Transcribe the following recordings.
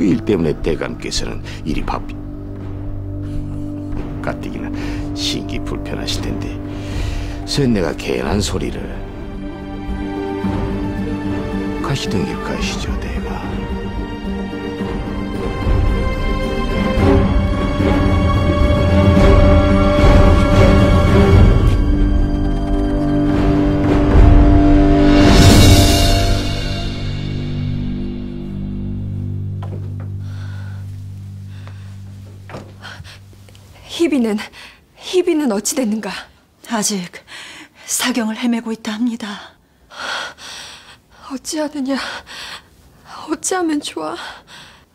그 일 때문에 대감께서는 일이 바삐. 가뜩이나 신기 불편하실 텐데, 선 내가 괜한 소리를 가시던 길 가시죠, 대 희비는 희비는 어찌 됐는가? 아직 사경을 헤매고 있다 합니다. 어찌하느냐? 어찌하면 좋아?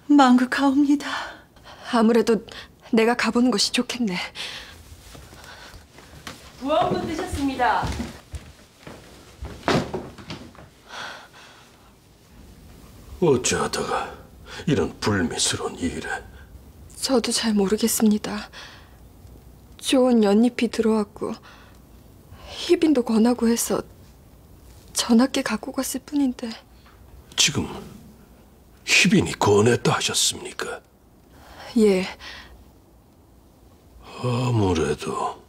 망극하옵니다. 아무래도 내가 가보는 것이 좋겠네. 부엌도 드셨습니다. 어찌하다가 이런 불미스러운 일에 저도 잘 모르겠습니다. 좋은 연잎이 들어왔고 희빈도 권하고 해서 전학께 갖고 갔을 뿐인데 지금 희빈이 권했다 하셨습니까? 예 아무래도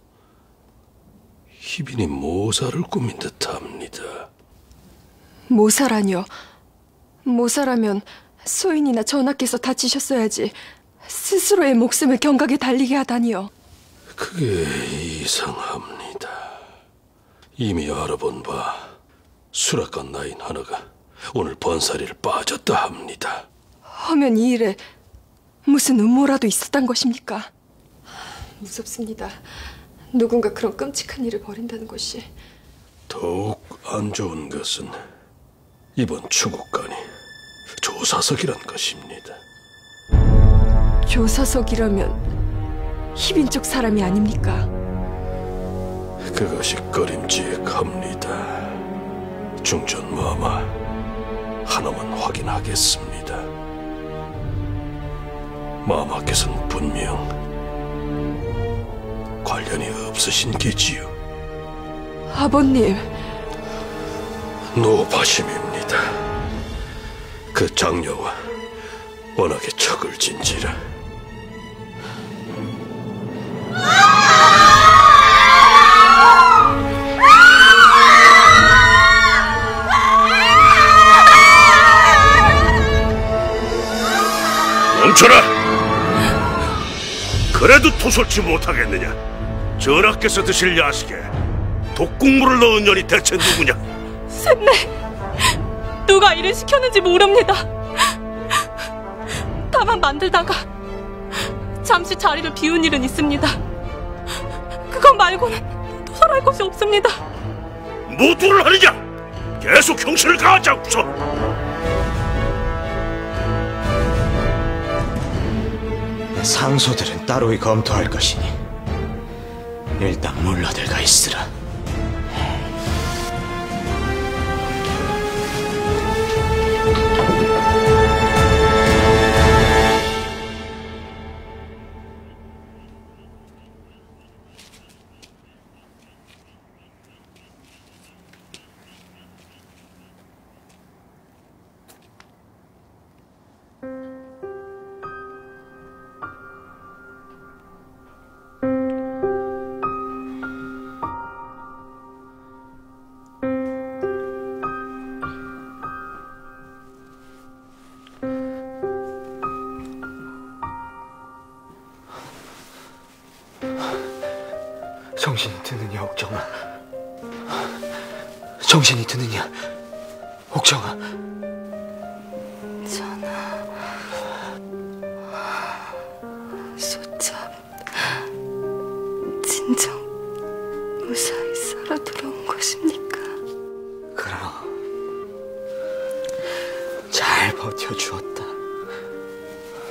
희빈이 모사를 꾸민 듯합니다. 모사라뇨. 모사라면 소인이나 전하께서 다치셨어야지 스스로의 목숨을 경각에 달리게 하다니요. 그게 이상합니다. 이미 알아본 바 수락관 나인 하나가 오늘 번사리를 빠졌다 합니다. 하면 이 일에 무슨 음모라도 있었단 것입니까? 무섭습니다. 누군가 그런 끔찍한 일을 벌인다는 것이 더욱 안 좋은 것은 이번 추국관이 조사석이란 것입니다. 조사석이라면 희빈 쪽 사람이 아닙니까? 그것이 꺼림직합니다. 중전마마 하나만 확인하겠습니다. 마마께서는 분명 관련이 없으신 게지요. 아버님, 노바심입니다. 그 장녀와 워낙에 척을 진지라 멈춰라! 그래도 토설치 못하겠느냐? 전하께서 드실 야식에 독국물을 넣은 년이 대체 누구냐? 셋네 누가 일을 시켰는지 모릅니다. 다만 만들다가 잠시 자리를 비운 일은 있습니다. 그것 말고는 토설할 것이 없습니다. 모두를 하느냐? 계속 형신을 가하자고서 상소들은 따로이 검토할 것이니 일단 물러들가 있으라. 정신이 드느냐, 옥정아? 정신이 드느냐, 옥정아? 전하, 소첩, 진정 무사히 살아 돌아온 것입니까? 그럼 잘 버텨주었다.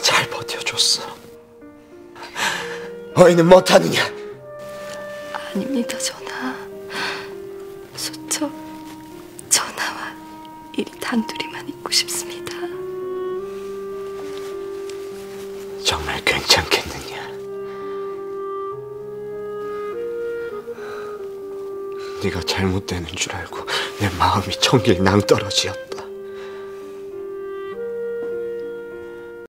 잘 버텨줬어. 어이는 못하느냐? 아닙니다, 전하. 소첩, 전하와 이리 단둘이만 있고 싶습니다. 정말 괜찮겠느냐? 네가 잘못되는 줄 알고 내 마음이 천길 낭떠러지였다.